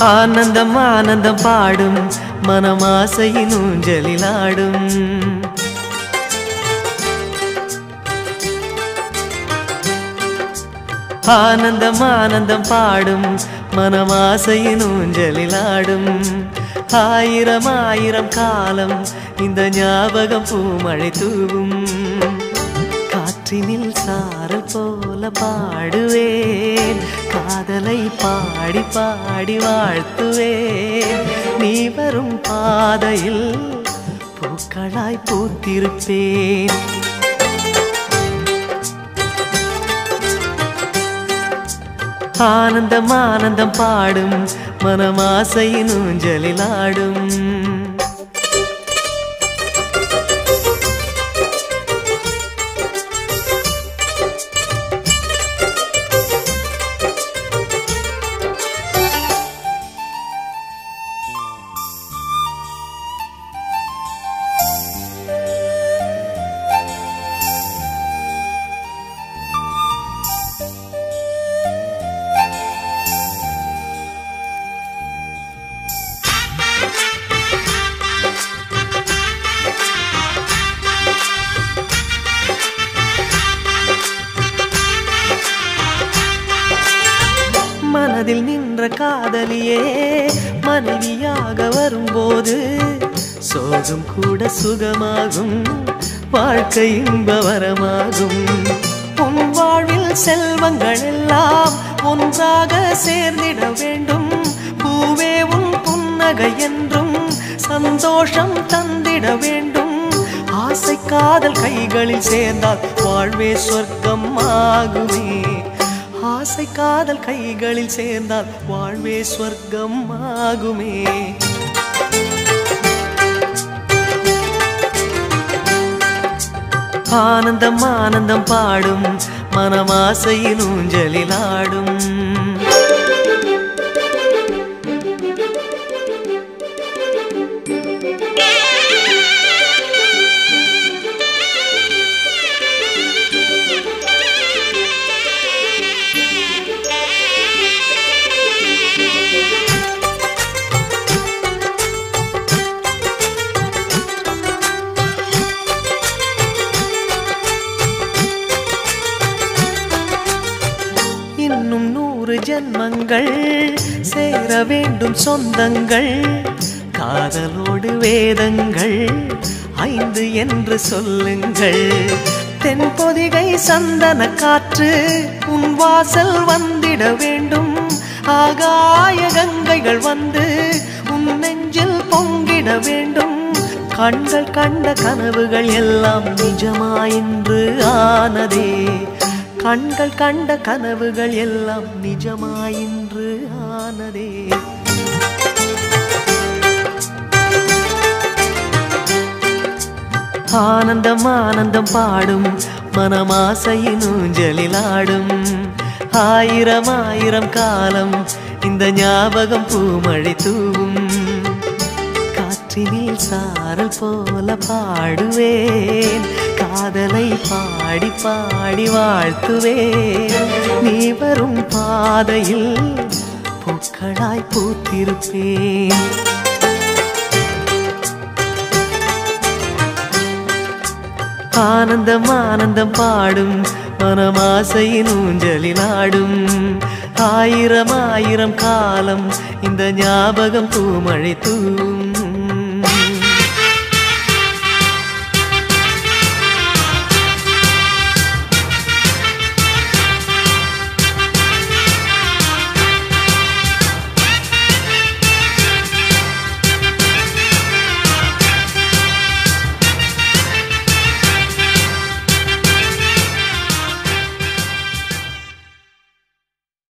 ஆனந்தம் ஆனந்தம் பாடும் மனமாசையின் ஊஞ்சலிலாடும் ஆனந்தம் ஆனந்தம் பாடும் மனமாசையின் ஊஞ்சலிலாடும் ஆயிரம் ஆயிரம் காலம் இந்த ஞாபகம் பூமழை தூவும். காற்றினில் சாரல் போல பாடுவேன். காதலை பாடி பாடி வாழ்த்துவேன். நீ வரும் பாதையில் பூக்களாய் பூத்திருப்பேன். ஆனந்தம் ஆனந்தம் பாடும் மனமாசையின் ஊஞ்சலில் ஆடும். மனதில் நின்ற காதலியே மனைவியாக வரும்போது சோகம் கூட சுகமாகும் வாழ்க்கை இன்பவரமாகும் உன் வாழ்வில் செல்வங்கள் எல்லாம் ஒன்றாக சேர்ந்திட வேண்டும். பூவே உன் புன்னகை என்றும் சந்தோஷம் தந்திட வேண்டும். ஆசை காதல் கைகளில் சேர்ந்தால் வாழ்வே சொர்க்கம் ஆகுமே ஆசை காதல் கைகளில் சேர்ந்தால் வாழ்வே ஸ்வர்க்கம் ஆகுமே ஆனந்தம் ஆனந்தம் பாடும் மனமாசையின் ஊஞ்சலில் ஆடும். ஜென்மங்கள் சேர வேண்டும் சொந்தங்கள் காதலோடு வேதங்கள் ஐந்து என்று சொல்லுங்கள். தென்பொதிகை சந்தன காற்று உன் வாசல் வந்திட வேண்டும். ஆகாய கங்கைகள் வந்து உன் நெஞ்சில் பொங்கிட வேண்டும். கண்கள் கண்ட கனவுகள் எல்லாம் நிஜமாயின்று ஆனதே. கண்கள் கண்ட கனவுகள் எல்லாம் நிஜமாயின்று ஆனதே. ஆனந்தம் ஆனந்தம் பாடும் மனமாசையின் ஊஞ்சலில் ஆயிரம் ஆயிரம் காலம் இந்த ஞாபகம் பூமழை தூவும். காற்றினே சாரல் போல பாடுவேன். காதலை பாடி பாடி வாழ்த்துவேன். நீ வரும் பாதையில் பூக்களாய் பூத்திருப்பேன். ஆனந்தம் ஆனந்தம் பாடும் மனமாசையின் ஊஞ்சலில் ஆடும். ஆயிரம் ஆயிரம் காலம் இந்த ஞாபகம் பூமழை தூவும்.